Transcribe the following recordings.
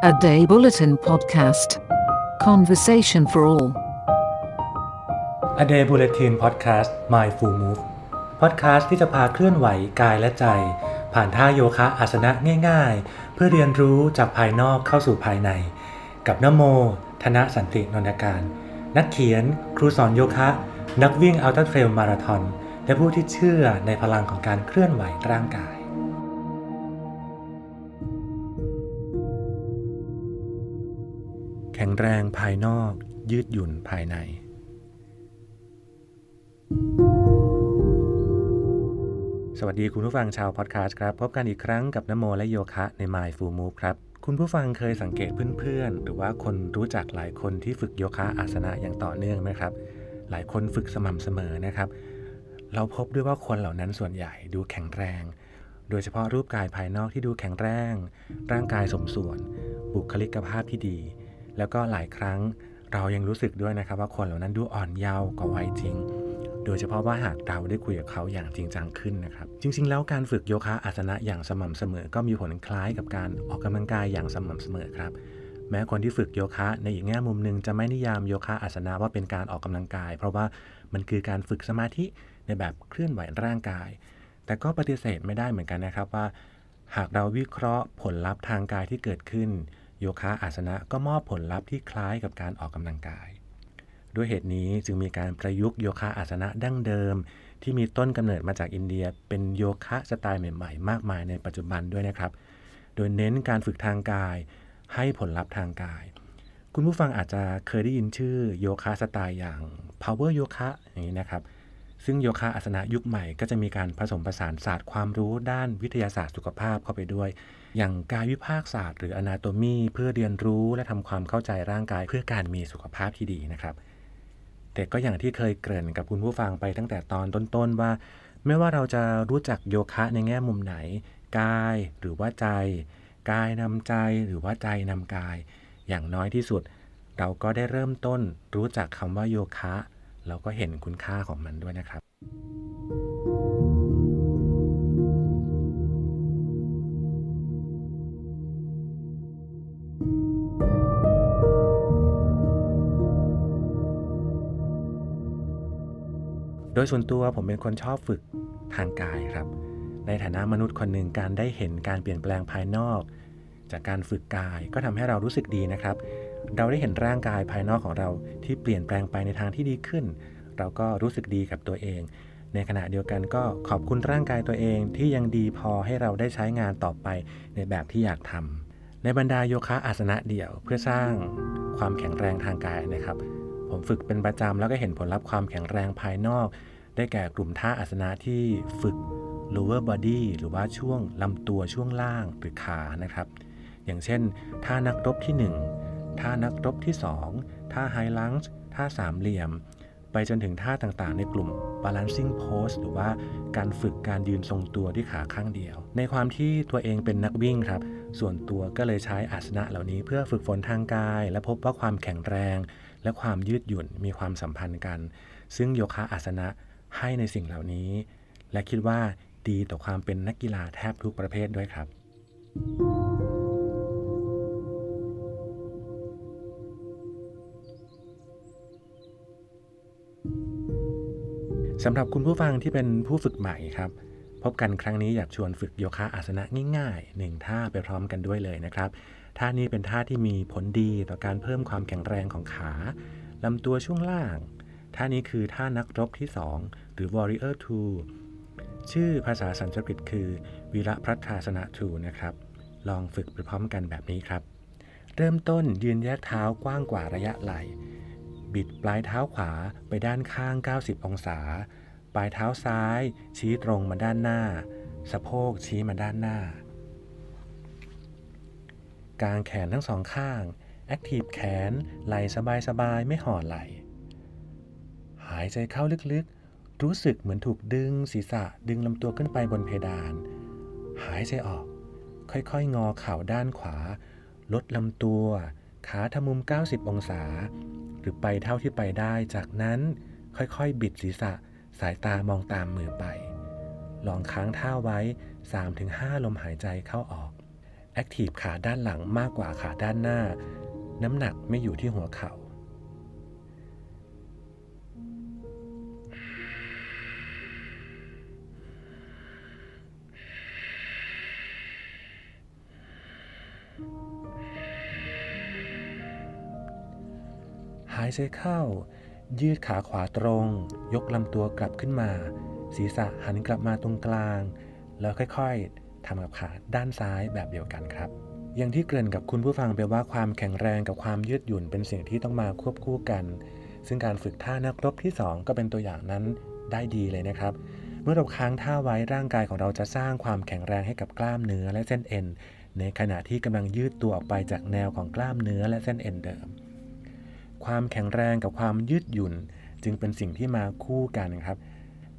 A Day Bulletin Podcast. Conversation for all. A Day Bulletin Podcast My Full Move Podcast ที่จะพาเคลื่อนไหวกายและใจ ผ่านท่าโยคะอาสนะง่ายๆ เพื่อเรียนรู้จากภายนอกเข้าสู่ภายใน กับนโม ธนสันตินนทการ นักเขียน ครูสอนโยคะ นักวิ่งอัลตร้าเทรลมาราธอนและผู้ที่เชื่อในพลังของการเคลื่อนไหวร่างกาย แข็งแรงภายนอกยืดหยุ่นภายใน สวัสดีคุณผู้ฟังชาวพอดแคสต์ครับ พบกันอีกครั้งกับนโมและโยคะใน My Full Move ครับ คุณผู้ฟังเคยสังเกตเพื่อนๆ หรือว่าคนรู้จักหลายคนที่ฝึกโยคะอาสนะอย่างต่อเนื่องไหมครับ หลายคนฝึกสม่ำเสมอนะครับ เราพบด้วยว่าคนเหล่านั้นส่วนใหญ่ดูแข็งแรง โดยเฉพาะรูปกายภายนอกที่ดูแข็งแรง ร่างกายสมส่วน บุคลิกภาพที่ดี แล้วก็หลายครั้งเรายังรู้สึกด้วยนะครับว่าคนเหล่านั้นดูอ่อนเยาว์กว่าวัยจริง โดยเฉพาะว่าหากเราได้คุยกับเขาอย่างจริงจังขึ้นนะครับ จริง ๆ แล้วการฝึกโยคะอาสนะอย่างสม่ำเสมอ ก็มีผลคล้ายกับการออกกำลังกายอย่างสม่ำเสมอครับ แม้คนที่ฝึกโยคะในอีกแง่มุมหนึ่งจะไม่นิยามโยคะอาสนะว่าเป็นการออกกำลังกาย เพราะว่ามันคือการฝึกสมาธิในแบบเคลื่อนไหวร่างกาย แต่ก็ปฏิเสธไม่ได้เหมือนกันนะครับว่า หากเราวิเคราะห์ผลลัพธ์ทางกายที่เกิดขึ้น โยคะอาสนะก็มอบผลลัพธ์ที่คล้ายกับการออกกำลังกาย ด้วยเหตุนี้จึงมีการประยุกต์โยคะอาสนะดั้งเดิม ที่มีต้นกำเนิดมาจากอินเดีย เป็นโยคะสไตล์ใหม่ๆ มากมายในปัจจุบันด้วยนะครับ โดยเน้นการฝึกทางกาย ให้ผลลัพธ์ทางกาย คุณผู้ฟังอาจจะเคยได้ยินชื่อโยคะสไตล์อย่าง power โยคะอย่างนี้นะครับซึ่งโยคะอาสนะยุคใหม่ก็จะมีการผสมผสานศาสตร์ความรู้ด้านวิทยาศาสตร์สุขภาพเข้าไปด้วย อย่างกายวิภาคศาสตร์หรืออนาโตมีเพื่อเรียนรู้และทำความเข้าใจร่างกายเพื่อการมีสุขภาพที่ดีนะครับ แต่ก็อย่างที่เคยเกริ่นกับคุณผู้ฟังไปตั้งแต่ตอนต้นๆว่า ไม่ว่าเราจะรู้จักโยคะในแง่มุมไหน กายหรือว่าใจ กายนำใจหรือว่าใจนำกาย อย่างน้อยที่สุด เราก็ได้เริ่มต้นรู้จักคำว่าโยคะแล้วก็เห็นคุณค่าของมันด้วยนะครับโดยส่วนตัวผมเป็นคนชอบฝึกทางกายครับ ในฐานะมนุษย์คนหนึ่งการได้เห็นการเปลี่ยนแปลงภายนอก จากการฝึกกายก็ทำให้เรารู้สึกดีนะครับ เราได้เห็นร่างกายภายนอกของเราที่เปลี่ยนแปลงไปในทางที่ดีขึ้น เราก็รู้สึกดีกับตัวเอง ในขณะเดียวกันก็ขอบคุณร่างกายตัวเองที่ยังดีพอให้เราได้ใช้งานต่อไปในแบบที่อยากทำในบรรดาโยคะอาสนะเดี่ยวเพื่อสร้างความแข็งแรงทางกายนะครับ ผมฝึกเป็นประจำแล้วก็เห็นผลลัพธ์ความแข็งแรงภายนอก ได้แก่กลุ่มท่าอาสนะที่ฝึก lower body หรือว่าช่วงลำตัวช่วงล่างหรือขานะครับ อย่างเช่น ท่านักรบที่ 1 ท่านักรบที่ 2 ท่า high lunge ท่าสามเหลี่ยม ไปจนถึงท่าต่างๆ ในกลุ่ม balancing pose หรือว่าการฝึกการยืนทรงตัวที่ขาข้างเดียว ในความที่ตัวเองเป็นนักวิ่งครับ ส่วนตัวก็เลยใช้อาสนะเหล่านี้เพื่อฝึกฝนทางกาย และพบว่าความแข็งแรงและความยืดหยุ่นมีความสัมพันธ์กัน ซึ่งโยคะอาสนะให้ในสิ่งเหล่านี้ และคิดว่าดีต่อความเป็นนักกีฬาแทบทุกประเภทด้วยครับ สำหรับคุณผู้ฟังที่เป็นผู้ฝึกใหม่ครับพบกันครั้งนี้อยากชวนฝึกโยคะอาสนะง่ายๆหนึ่งท่าไปพร้อมกันด้วยเลยนะครับ ท่านี้เป็นท่าที่มีผลดีต่อการเพิ่มความแข็งแรงของขาลำตัวช่วงล่าง ท่านี้คือท่านักรบที่ 2 หรือ warrior two ชื่อภาษาสันสกฤตคือ วีระพัฒาสนะทูนะครับ ลองฝึกไปพร้อมกันแบบนี้ครับ เริ่มต้นยืนแยกเท้ากว้างกว่าระยะไหล่บิดปลายเท้าขวาไปด้านข้าง 90 องศา ปลายเท้าซ้าย ชี้ตรงมาด้านหน้า สะโพกชี้มาด้านหน้า กางแขนทั้งสองข้างแอคทีฟแขนไหลสบายๆ ไม่ห่อไหล หายใจเข้าลึกๆ รู้สึกเหมือนถูกดึงศีรษะดึงลำตัวขึ้นไปบนเพดาน หายใจออก ค่อยๆ งอเข่าด้านขวา ลดลำตัว ขาทำมุม 90 องศา หรือไปเท่าที่ไปได้ จากนั้นค่อยๆ บิดศีรษะสายตามองตามมือไป ลองค้างท่าไว้ 3-5 ลมหายใจเข้าออก แอคทีฟขาด้านหลังมากกว่าขาด้านหน้า น้ำหนักไม่อยู่ที่หัวเขา่า หายใจเข้า ยืดขาขวาตรง ยกลำตัวกลับขึ้นมา ศีรษะหันกลับมาตรงกลาง แล้วค่อยๆ ทำกับขาด้านซ้ายแบบเดียวกันครับ อย่างที่เกริ่นกับคุณผู้ฟังไปว่าความแข็งแรงกับความยืดหยุ่นเป็นสิ่งที่ต้องมาควบคู่กัน ซึ่งการฝึกท่านักรบที่ 2 ก็เป็นตัวอย่างนั้นได้ดีเลยนะครับ เมื่อเราค้างท่าไว้ร่างกายของเราจะสร้างความแข็งแรงให้กับกล้ามเนื้อและเส้นเอ็น ในขณะที่กำลังยืดตัวออกไปจากแนวของกล้ามเนื้อและเส้นเอ็นเดิม ความแข็งแรงกับความยืดหยุ่นจึงเป็นสิ่งที่มาคู่กันครับ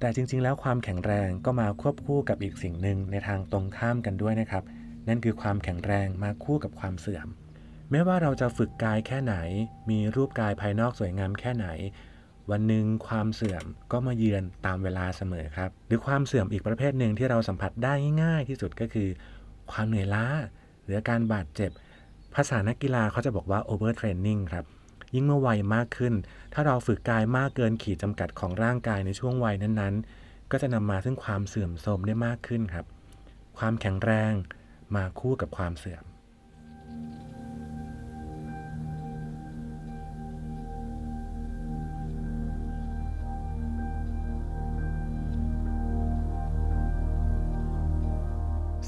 แต่จริงๆ แล้วความแข็งแรงก็มาควบคู่กับอีกสิ่งหนึ่งในทางตรงข้ามกันด้วยนะครับ นั่นคือความแข็งแรงมาคู่กับความเสื่อม ไม่ว่าเราจะฝึกกายแค่ไหน มีรูปกายภายนอกสวยงามแค่ไหน วันหนึ่งความเสื่อมก็มาเยือนตามเวลาเสมอครับ หรือความเสื่อมอีกประเภทหนึ่งที่เราสัมผัสได้ง่ายที่สุดก็คือ ความเหนื่อยล้า หรือการบาดเจ็บ ภาษานักกีฬาเขาจะบอกว่า overtraining ครับ ยิ่งเมื่อวัยมากขึ้น ถ้าเราฝึกกายมากเกินขีดจำกัดของร่างกายในช่วงวัยนั้นๆ ก็จะนำมาซึ่งความเสื่อมโทรมได้มากขึ้นครับ ความแข็งแรงมาคู่กับความเสื่อม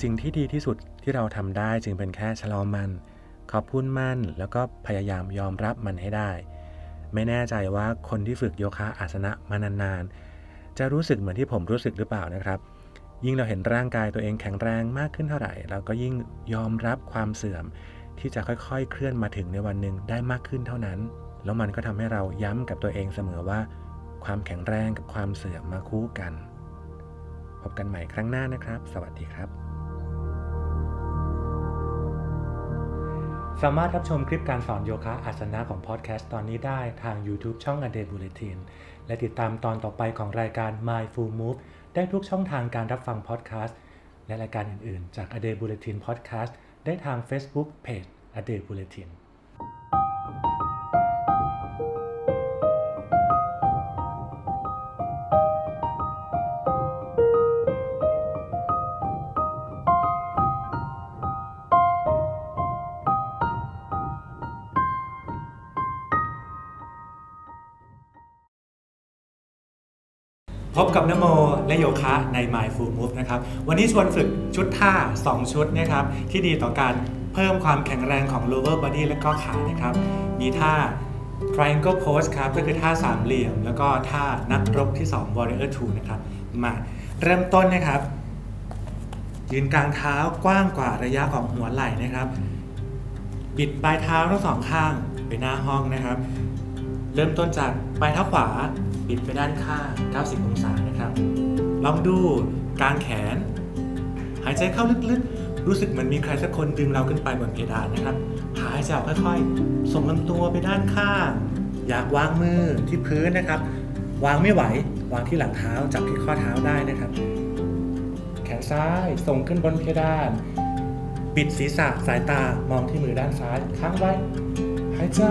สิ่งที่ดีที่สุดที่เราทำได้จึงเป็นแค่ชะลอมัน ขอบคุณมันแล้วก็พยายามยอมรับมันให้ได้ ไม่แน่ใจว่าคนที่ฝึกโยคะอาสนะมานานๆ จะรู้สึกเหมือนที่ผมรู้สึกหรือเปล่านะครับ ยิ่งเราเห็นร่างกายตัวเองแข็งแรงมากขึ้นเท่าไหร่เราก็ยิ่งยอมรับความเสื่อม ที่จะค่อยๆ เคลื่อนมาถึงในวันหนึ่งได้มากขึ้นเท่านั้น แล้วมันก็ทำให้เราย้ำกับตัวเองเสมอว่า ความแข็งแรงกับความเสื่อมมาคู่กัน พบกันใหม่ครั้งหน้านะครับ สวัสดีครับ สามารถรับชมคลิปการสอนโยคะอาสนะของพอดแคสต์ตอนนี้ได้ทาง YouTube ช่อง A Day Bulletin และติดตามตอนต่อไปของรายการ My Full Move ได้ทุกช่องทางการรับฟังพอดแคสต์และรายการอื่นๆ จาก A Day Bulletin Podcast ได้ทาง Facebook Page A Day Bulletin พบกับนโมและโยคะใน My Full Move นะครับ วันนี้ชวนฝึกชุดท่า 2 ชุดนะครับ ที่ดีต่อการเพิ่มความแข็งแรงของ lower body และก็ขานะครับ มีท่า triangle pose ครับ ก็คือท่าสามเหลี่ยม แล้วก็ท่านักรบที่ 2 warrior 2นะครับ มาเริ่มต้นนะครับ ยืนกลางเท้ากว้างกว่าระยะของหัวไหล่นะครับปิดปลายเท้าทั้งสองข้างไปหน้าห้องนะครับ เริ่มต้นจากปลายเท้าขวาปิดไปด้านข้าง 90 องศานะครับ ลองดูกางแขน หายใจเข้าลึกๆ รู้สึกเหมือนมีใครสักคนดึงเราขึ้นไปบนเพดานนะครับ หายใจออกค่อยๆ ส่งลำตัวไปด้านข้าง อยากวางมือที่พื้นนะครับ วางไม่ไหว วางที่หลังเท้า จับที่ข้อเท้าได้นะครับ แขนซ้ายส่งขึ้นบนเพดานปิดศีรษะสายตามองที่มือด้านซ้ายค้างไว้ หายใจ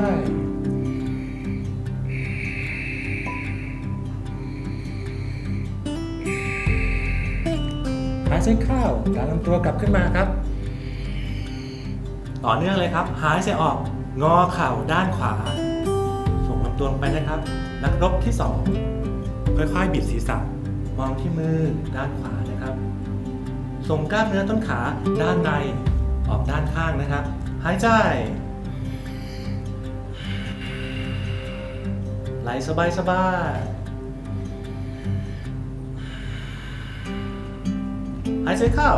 หายใจเข้าดันลำตัวกลับขึ้นมาครับ ต่อเนื่องเลยครับ หายใจออก งอเข่าด้านขวา ส่งลำตัวลงไปนะครับ นักรบที่สองค่อยๆ บิดศีรษะ มองที่มือด้านขวานะครับ ส่งกล้ามเนื้อต้นขาด้านในออกด้านข้างนะครับ หายใจไหลสบายๆหายายใจเข้า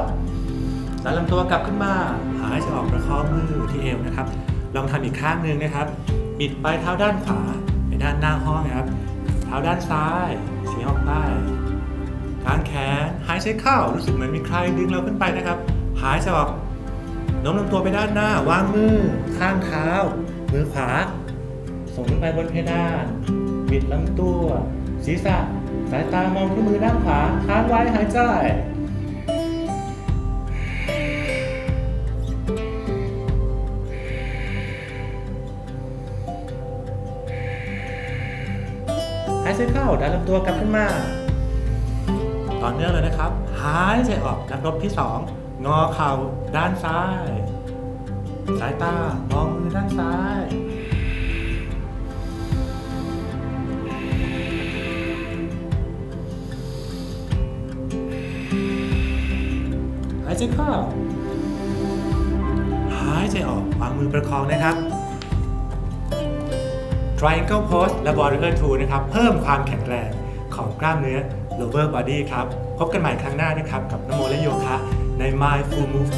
ดันลำตัวกลับขึ้นมาหายใจออกประคองมืออยู่ที่เอวนะครับ ลองทำอีกข้างหนึ่งนะครับ บิดปลายเท้าด้านขวาไปด้านหน้าห้องนะครับ เท้าด้านซ้ายเสียออกไปกางแขนหายใจเข้ารู้สึกเหมือนมีใครดึงเราขึ้นไปนะครับ หายใจออกโน้มลำตัวไปด้านหน้าวางมือข้างเท้า มือขวาส่งขึ้นไปบนเพดาน บิดลำตัว ศีรษะ สายตามองที่มือด้านขวาค้างไว้หายใจ ใจเข้าดันลำตัวกลับขึ้นมาต่อเนื่องเลยนะครับ หายใจออกนับรบที่สองงอเข่าด้านซ้าย สายตามองมือด้านซ้าย หายใจเข้า หายใจออกวางมือประคองนะครับ Triangle Pose และ Warrior 2 นะครับ เพิ่มความแข็งแรงของกล้ามเนื้อ Lower Body ครับ พบกันใหม่ครั้งหน้านะครับ กับนโมและโยคะใน My Full Move